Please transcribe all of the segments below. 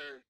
her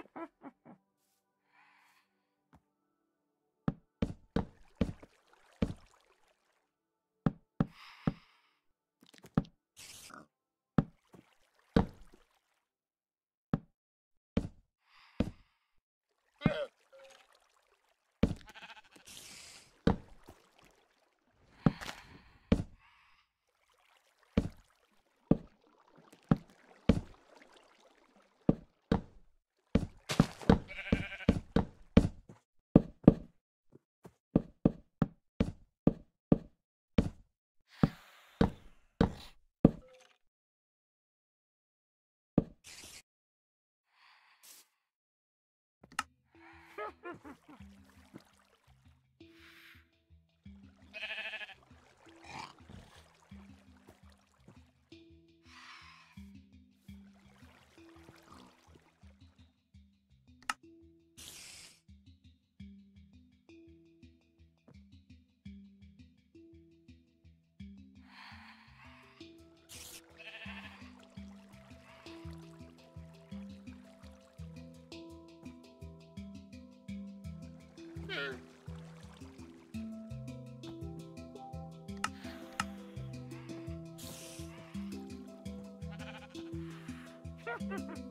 Ha ha ha! Ha ha ha ha! Hmm. Ha ha ha!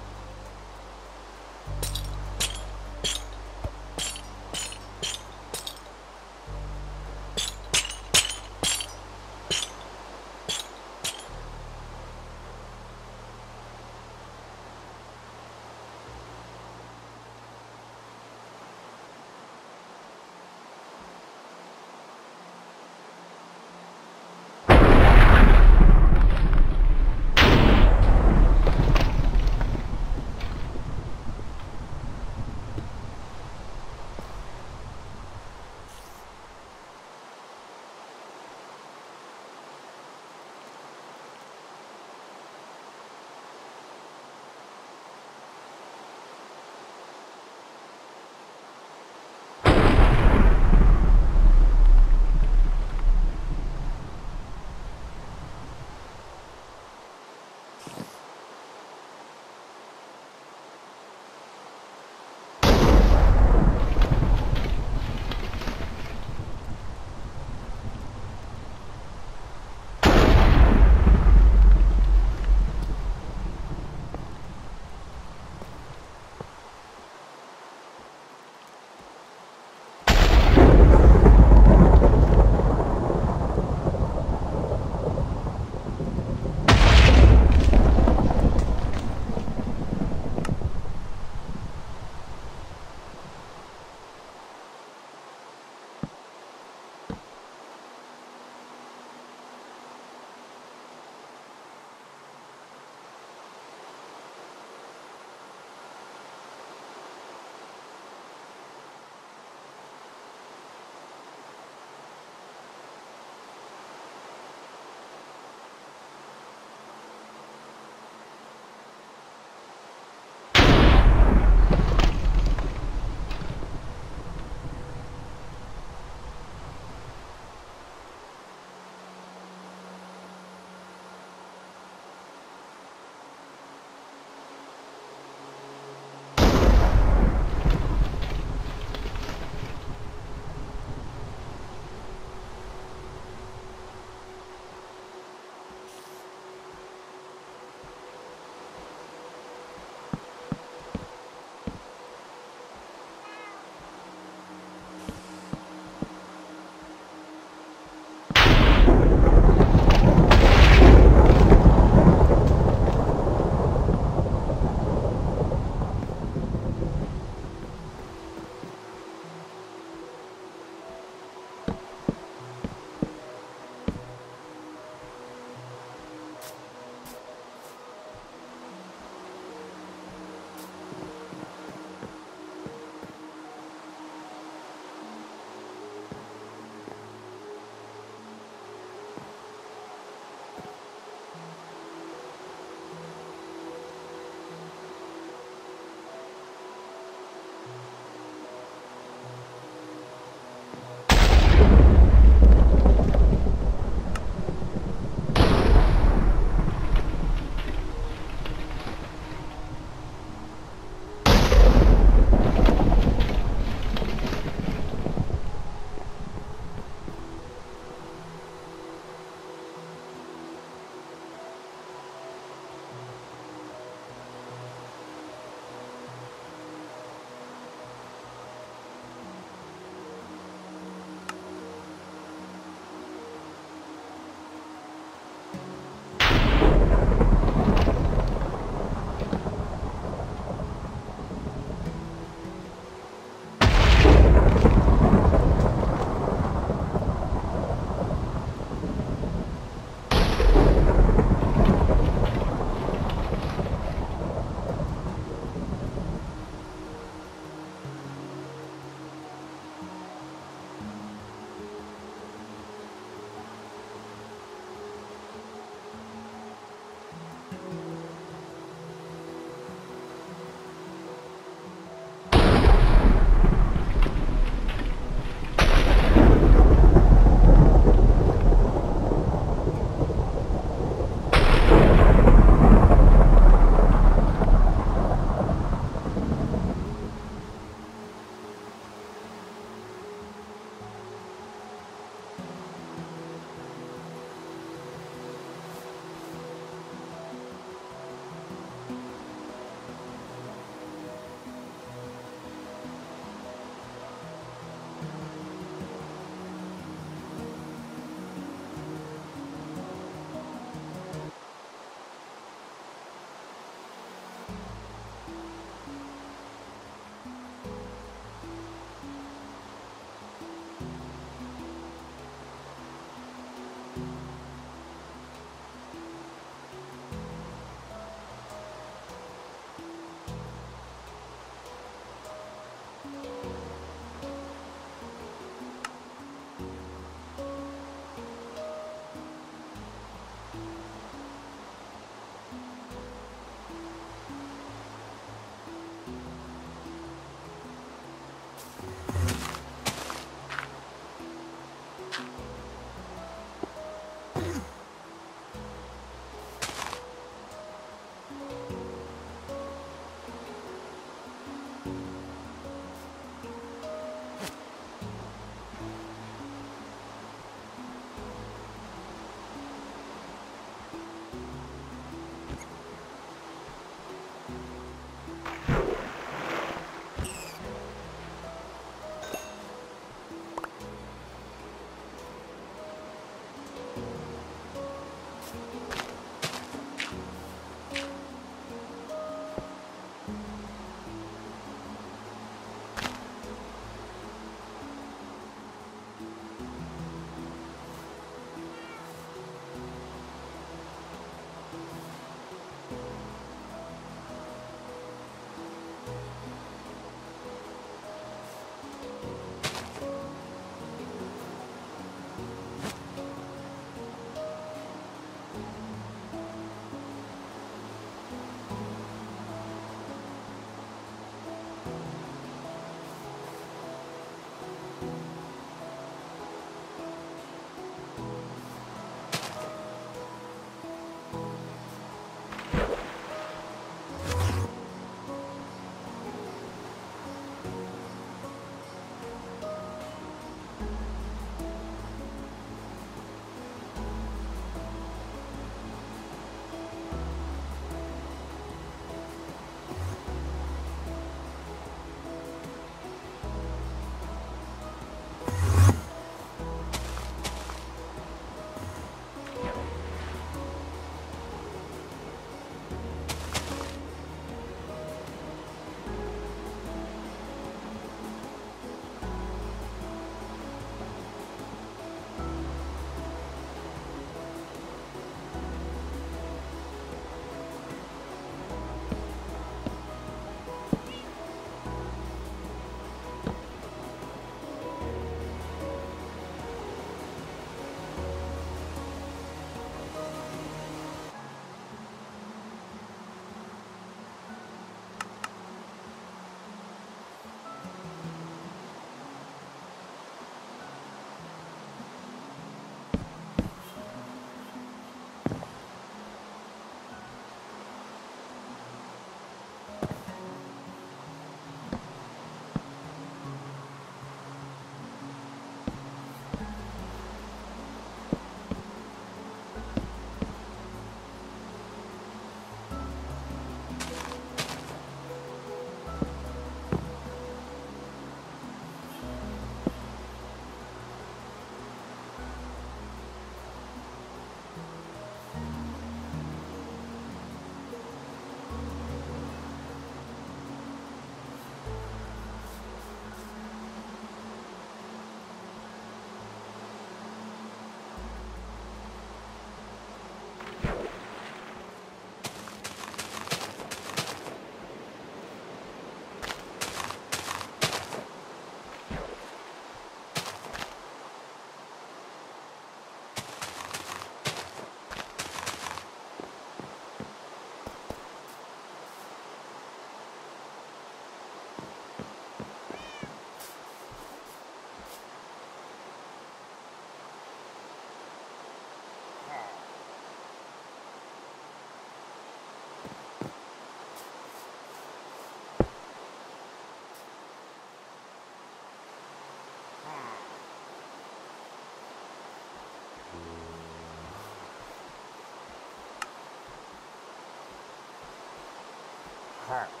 Here.